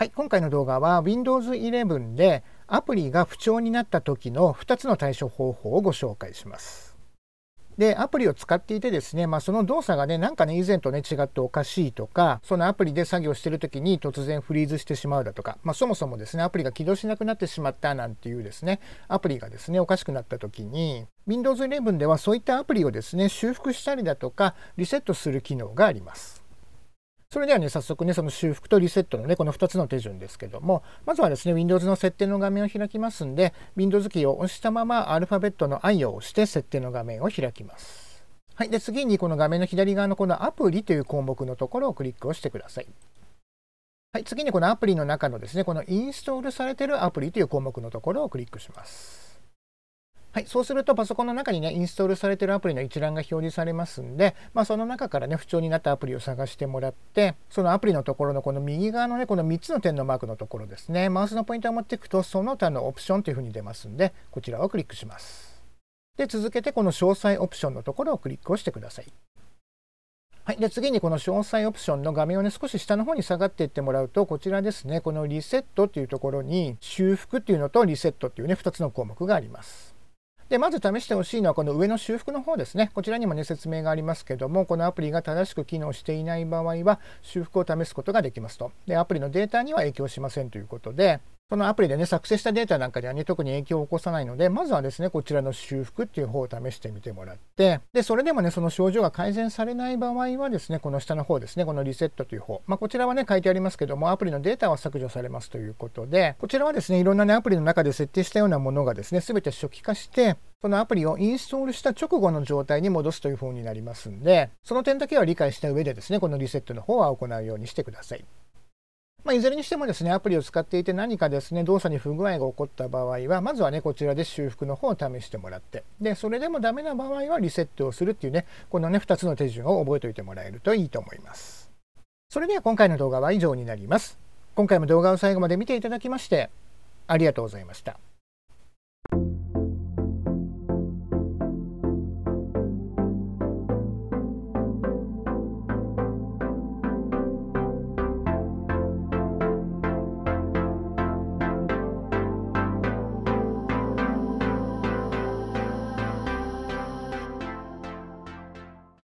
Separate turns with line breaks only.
はい、今回の動画は Windows 11でアプリが不調になった時の2つの対処方法をご紹介します。で、アプリを使っていてですね、まあ、その動作がね、なんかね、以前とね、違っておかしいとか、そのアプリで作業してる時に突然フリーズしてしまうだとか、まあ、そもそもですね、アプリが起動しなくなってしまったなんていうですね、アプリがですね、おかしくなった時に、Windows 11ではそういったアプリをですね、修復したりだとか、リセットする機能があります。それではね、早速ね、その修復とリセットのね、この2つの手順ですけども、まずはですね、Windows の設定の画面を開きますんで、Windows キーを押したままアルファベットの I を押して設定の画面を開きます。はい。で、次にこの画面の左側のこのアプリという項目のところをクリックをしてください。はい。次にこのアプリの中のですね、このインストールされているアプリという項目のところをクリックします。はい、そうするとパソコンの中にね、インストールされてるアプリの一覧が表示されますんで、まあ、その中からね、不調になったアプリを探してもらって、そのアプリのところのこの右側のね、この3つの点のマークのところですね、マウスのポインターを持っていくと、その他のオプションというふうに出ますんで、こちらをクリックします。で、続けてこの詳細オプションのところをクリックをしてください。はい、で次にこの詳細オプションの画面をね少し下の方に下がっていってもらうとこちらですねこのリセットっていうところに修復っていうのとリセットっていうね2つの項目があります。で、まず試してほしいのはこの上の修復の方ですね。こちらにもね、説明がありますけども、このアプリが正しく機能していない場合は、修復を試すことができますと。で、アプリのデータには影響しませんということで、そのアプリでね、作成したデータなんかではね、特に影響を起こさないので、まずはですね、こちらの修復っていう方を試してみてもらって、で、それでもね、その症状が改善されない場合はですね、この下の方ですね、このリセットという方。まあ、こちらはね、書いてありますけども、アプリのデータは削除されますということで、こちらはですね、いろんなね、アプリの中で設定したようなものがですね、全て初期化して、そのアプリをインストールした直後の状態に戻すという風になりますんで、その点だけは理解した上でですね、このリセットの方は行うようにしてください。まあ、いずれにしてもですね、アプリを使っていて何かですね、動作に不具合が起こった場合は、まずはね、こちらで修復の方を試してもらって、で、それでもダメな場合はリセットをするっていうね、このね、2つの手順を覚えておいてもらえるといいと思います。それでは今回の動画は以上になります。今回も動画を最後まで見ていただきまして、ありがとうございました。